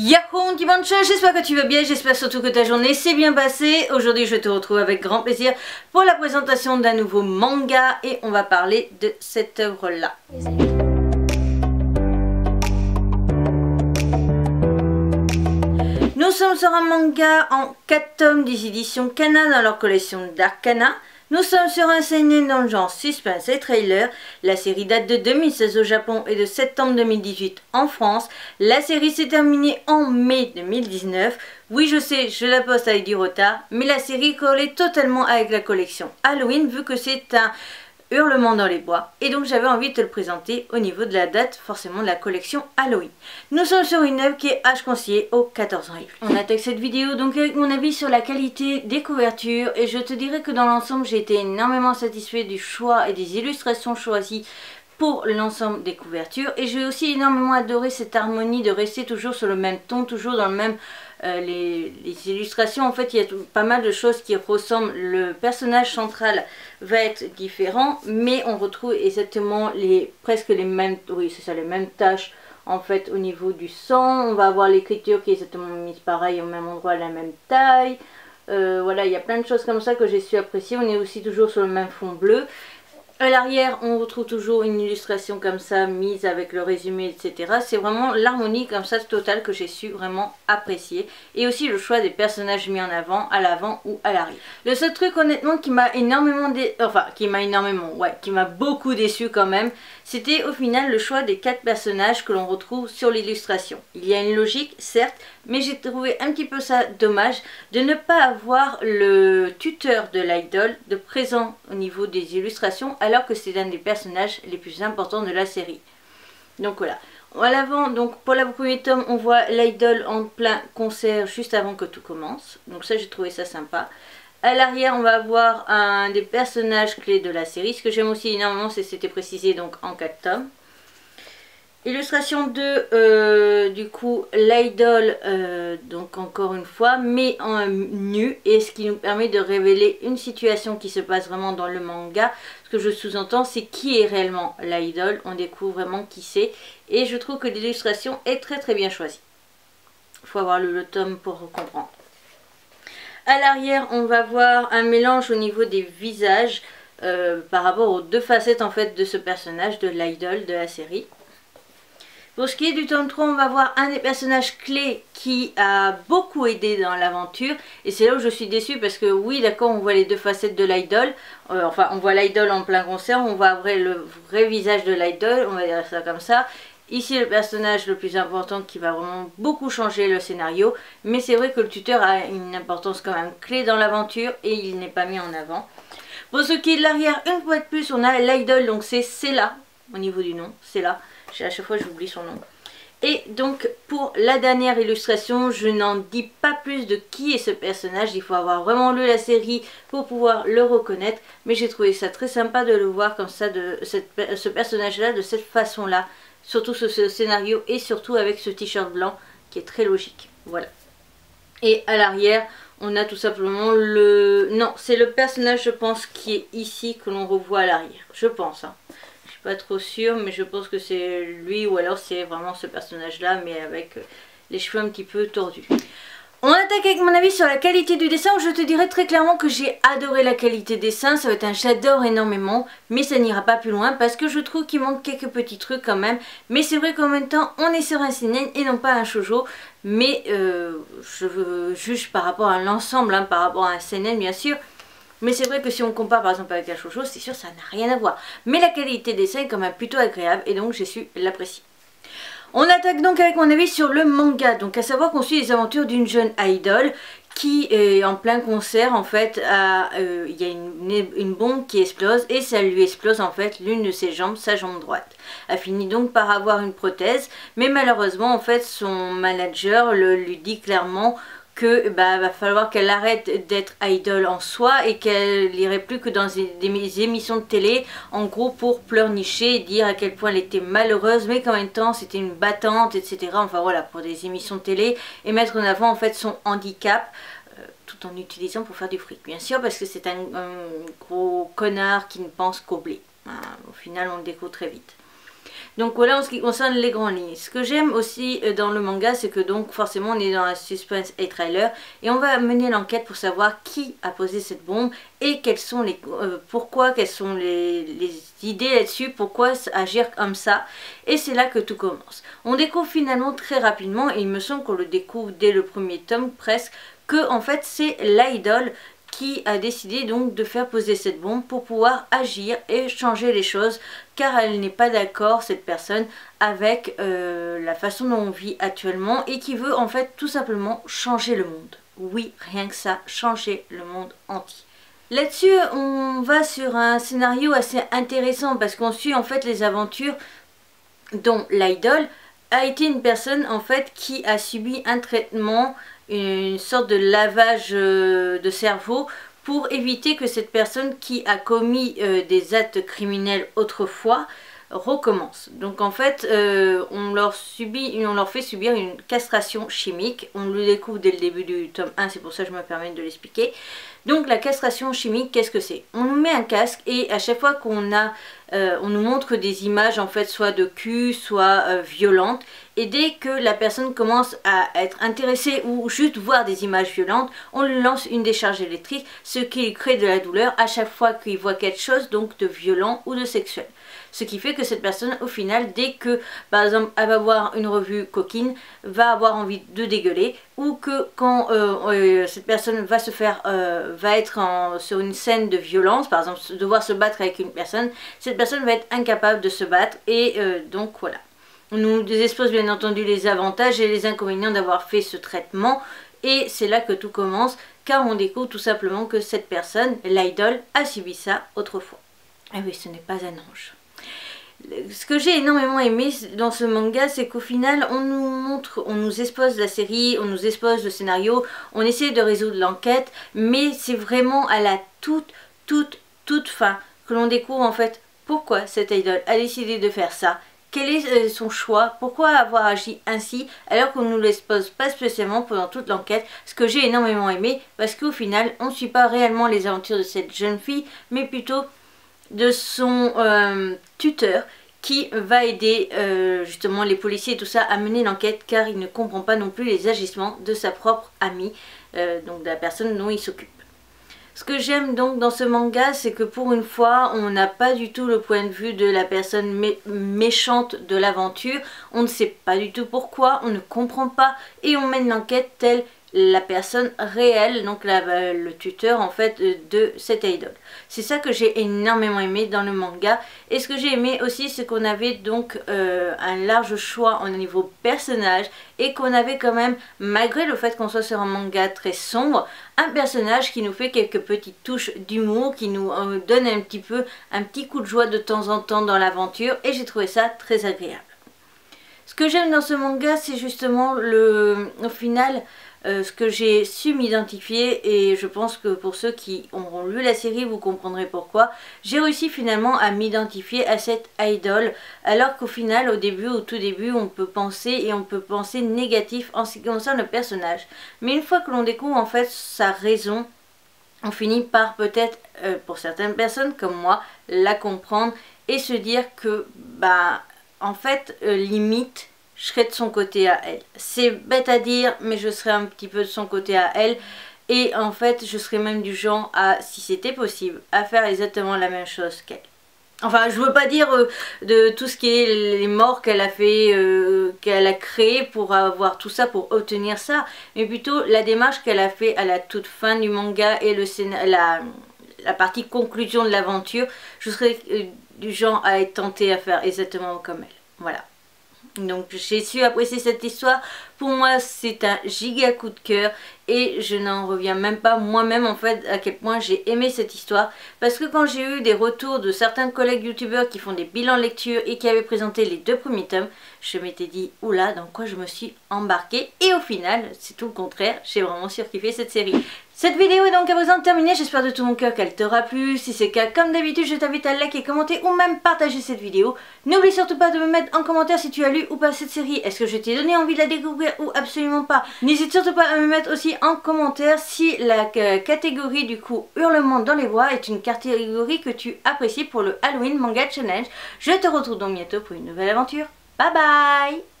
Yahoo Dimanche, j'espère que tu vas bien, j'espère surtout que ta journée s'est bien passée. Aujourd'hui je te retrouve avec grand plaisir pour la présentation d'un nouveau manga et on va parler de cette œuvre là. Nous sommes sur un manga en 4 tomes des éditions Kana dans leur collection d'Arcana. Nous sommes sur un seinen dans le genre suspense et trailer. La série date de 2016 au Japon et de septembre 2018 en France. La série s'est terminée en mai 2019. Oui, je sais, je la poste avec du retard, mais la série collait totalement avec la collection Halloween vu que c'est un Hurlement dans les bois. Et donc j'avais envie de te le présenter au niveau de la date forcément de la collection Halloween. Nous sommes sur une œuvre qui est H conseillée aux 14 ans. On attaque cette vidéo donc avec mon avis sur la qualité des couvertures et je te dirais que dans l'ensemble j'ai été énormément satisfait du choix et des illustrations choisies pour l'ensemble des couvertures et j'ai aussi énormément adoré cette harmonie de rester toujours sur le même ton, toujours dans le même euh, les, illustrations, en fait, il y a pas mal de choses qui ressemblent. Le personnage central va être différent, mais on retrouve exactement les presque les mêmes, oui, c'est ça, les mêmes tâches en fait au niveau du sang. On va avoir l'écriture qui est exactement mise pareil au même endroit, la même taille. Euh, voilà, il y a plein de choses comme ça que j'ai su apprécier. On est aussi toujours sur le même fond bleu. À l'arrière, on retrouve toujours une illustration comme ça, mise avec le résumé, etc. C'est vraiment l'harmonie comme ça totale que j'ai su vraiment apprécier. Et aussi le choix des personnages mis en avant, à l'avant ou à l'arrière. Le seul truc honnêtement qui m'a énormément dé... Enfin, qui m'a énormément, ouais, qui m'a beaucoup déçu quand même, c'était au final le choix des quatre personnages que l'on retrouve sur l'illustration. Il y a une logique, certes, mais j'ai trouvé un petit peu ça dommage de ne pas avoir le tuteur de l'idol de présent au niveau des illustrations alors que c'est l'un des personnages les plus importants de la série. Donc voilà. À l'avant, donc pour la premier tome, on voit l'idol en plein concert juste avant que tout commence. Donc ça, j'ai trouvé ça sympa. À l'arrière, on va avoir un des personnages clés de la série. Ce que j'aime aussi énormément, c'est que c'était précisé donc en 4 tomes. Illustration 2, euh, du coup, l'idol, euh, donc encore une fois, mais en nu, et ce qui nous permet de révéler une situation qui se passe vraiment dans le manga. Ce que je sous-entends, c'est qui est réellement l'idol, on découvre vraiment qui c'est, et je trouve que l'illustration est très très bien choisie. Faut avoir le, tome pour comprendre. À l'arrière, on va voir un mélange au niveau des visages euh, par rapport aux deux facettes en fait de ce personnage, de l'idol de la série. Pour ce qui est du 3, on va voir un des personnages clés qui a beaucoup aidé dans l'aventure. Et c'est là où je suis déçue parce que oui, d'accord, on voit les deux facettes de l'idol. Euh, enfin, on voit l'idol en plein concert, on voit le vrai visage de l'idol, on va dire ça comme ça. Ici, le personnage le plus important qui va vraiment beaucoup changer le scénario. Mais c'est vrai que le tuteur a une importance quand même clé dans l'aventure et il n'est pas mis en avant. Pour ce qui est de l'arrière, une fois de plus, on a l'idol, donc c'est là au niveau du nom, c'est là. À chaque fois, j'oublie son nom. Et donc, pour la dernière illustration, je n'en dis pas plus de qui est ce personnage. Il faut avoir vraiment lu la série pour pouvoir le reconnaître. Mais j'ai trouvé ça très sympa de le voir comme ça, de ce personnage-là, de cette façon-là. Surtout ce, ce scénario et surtout avec ce t-shirt blanc qui est très logique. Voilà. Et à l'arrière, on a tout simplement le... Non, c'est le personnage, je pense, qui est ici que l'on revoit à l'arrière. Je pense. Hein pas trop sûre, mais je pense que c'est lui ou alors c'est vraiment ce personnage-là, mais avec euh, les cheveux un petit peu tordus. On attaque avec mon avis sur la qualité du dessin je te dirais très clairement que j'ai adoré la qualité des dessin, ça va être un j'adore énormément mais ça n'ira pas plus loin parce que je trouve qu'il manque quelques petits trucs quand même mais c'est vrai qu'en même temps on est sur un seinen et non pas un shoujo mais euh, je juge par rapport à l'ensemble, hein, par rapport à un seinen bien sûr mais c'est vrai que si on compare par exemple avec la Chocho, c'est sûr ça n'a rien à voir. Mais la qualité des est quand même plutôt agréable et donc j'ai su l'apprécier. On attaque donc avec mon avis sur le manga, donc à savoir qu'on suit les aventures d'une jeune idol qui est en plein concert en fait, euh, il y a une, une, bombe qui explose et ça lui explose en fait l'une de ses jambes, sa jambe droite. Elle finit donc par avoir une prothèse, mais malheureusement en fait son manager le, lui dit clairement que bah, va falloir qu'elle arrête d'être idol en soi et qu'elle irait plus que dans des émissions de télé en gros pour pleurnicher et dire à quel point elle était malheureuse mais qu'en même temps c'était une battante etc enfin voilà pour des émissions de télé et mettre en avant en fait son handicap euh, tout en utilisant pour faire du fric bien sûr parce que c'est un, gros connard qui ne pense qu'au blé. Hein, au final on le découvre très vite Donc voilà en ce qui concerne les grandes lignes. Ce que j'aime aussi euh, dans le manga, c'est que donc forcément on est dans un suspense et trailer et on va mener l'enquête pour savoir qui a posé cette bombe et quelles sont les euh, pourquoi, quelles sont les, idées là-dessus, pourquoi agir comme ça. Et c'est là que tout commence. On découvre finalement très rapidement, et il me semble qu'on le découvre dès le premier tome presque, que en fait c'est l'idole qui a décidé donc de faire poser cette bombe pour pouvoir agir et changer les choses car elle n'est pas d'accord cette personne avec euh, la façon dont on vit actuellement et qui veut en fait tout simplement changer le monde. Oui, rien que ça, changer le monde entier. Là-dessus, on va sur un scénario assez intéressant parce qu'on suit en fait les aventures dont l'idole a été une personne en fait qui a subi un traitement une sorte de lavage euh, de cerveau pour éviter que cette personne qui a commis euh, des actes criminels autrefois recommence. Donc en fait, euh, on, leur subit, on leur fait subir une castration chimique. On le découvre dès le début du tome 1, c'est pour ça que je me permets de l'expliquer. Donc la castration chimique, qu'est-ce que c'est? On nous met un casque et à chaque fois qu'on a, euh, on nous montre des images en fait soit de cul, soit euh, violentes. Et dès que la personne commence à être intéressée ou juste voir des images violentes, on lui lance une décharge électrique, ce qui crée de la douleur à chaque fois qu'il voit quelque chose donc de violent ou de sexuel. Ce qui fait que cette personne, au final, dès que, par exemple, elle va voir une revue coquine, va avoir envie de dégueuler, ou que quand euh, euh, cette personne va se faire, euh, va être sur une scène de violence, par exemple, devoir se battre avec une personne, cette personne va être incapable de se battre, et donc voilà. On nous expose bien entendu les avantages et les inconvénients d'avoir fait ce traitement, et c'est là que tout commence, car on découvre tout simplement que cette personne, l'idole, a subi ça autrefois. Et oui, ce n'est pas un ange ce que j'ai énormément aimé dans ce manga, c'est qu'au final, on nous montre, on nous expose la série, on nous expose le scénario, on essaie de résoudre l'enquête, mais c'est vraiment à la toute, toute, toute fin que l'on découvre en fait pourquoi cette idole a décidé de faire ça, quel est euh, son choix, pourquoi avoir agi ainsi alors qu'on ne nous l'expose pas spécialement pendant toute l'enquête, ce que j'ai énormément aimé parce qu'au final on ne suit pas réellement les aventures de cette jeune fille mais plutôt de son euh, tuteur qui va aider euh, justement les policiers et tout ça à mener l'enquête car il ne comprend pas non plus les agissements de sa propre amie, euh, donc de la personne dont il s'occupe. Ce que j'aime donc dans ce manga, c'est que pour une fois, on n'a pas du tout le point de vue de la personne méchante de l'aventure. On ne sait pas du tout pourquoi, on ne comprend pas et on mène l'enquête telle la personne réelle, donc la, le tuteur en fait de cette idole. C'est ça que j'ai énormément aimé dans le manga. Et ce que j'ai aimé aussi, c'est qu'on avait donc euh, un large choix au niveau personnage et qu'on avait quand même, malgré le fait qu'on soit sur un manga très sombre, un personnage qui nous fait quelques petites touches d'humour, qui nous euh, donne un petit peu un petit coup de joie de temps en temps dans l'aventure et j'ai trouvé ça très agréable. Ce que j'aime dans ce manga, c'est justement le, au final, euh, ce que j'ai su m'identifier et je pense que pour ceux qui auront lu la série vous comprendrez pourquoi. J'ai réussi finalement à m'identifier à cette idole alors qu'au final au début au tout début on peut penser et on peut penser négatif en ce qui concerne le personnage. Mais une fois que l'on découvre en fait sa raison on finit par peut-être euh, pour certaines personnes comme moi la comprendre et se dire que bah en fait euh, limite je serai de son côté à elle. C'est bête à dire, mais je serai un petit peu de son côté à elle. Et en fait, je serais même du genre à, si c'était possible, à faire exactement la même chose qu'elle. Enfin, je veux pas dire euh, de tout ce qui est les morts qu'elle a fait, euh, qu'elle a créé pour avoir tout ça, pour obtenir ça, mais plutôt la démarche qu'elle a fait à la toute fin du manga et le la, la partie conclusion de l'aventure. Je serais euh, du genre à être tentée à faire exactement comme elle. Voilà. Donc j'ai su apprécier cette histoire. Pour moi c'est un giga coup de cœur et je n'en reviens même pas moi-même en fait à quel point j'ai aimé cette histoire. Parce que quand j'ai eu des retours de certains collègues youtubeurs qui font des bilans lecture et qui avaient présenté les deux premiers tomes, je m'étais dit oula dans quoi je me suis embarquée? Et au final c'est tout le contraire, j'ai vraiment surkiffé cette série. Cette vidéo est donc à présent terminée, j'espère de tout mon cœur qu'elle t'aura plu. Si c'est le cas, comme d'habitude, je t'invite à liker, commenter ou même partager cette vidéo. N'oublie surtout pas de me mettre en commentaire si tu as lu ou pas cette série. Est-ce que je t'ai donné envie de la découvrir? Ou absolument pas N'hésite surtout pas à me mettre aussi en commentaire si la euh, catégorie du coup Hurlement dans les bois est une catégorie que tu apprécies pour le Halloween Manga Challenge. Je te retrouve donc bientôt pour une nouvelle aventure. Bye bye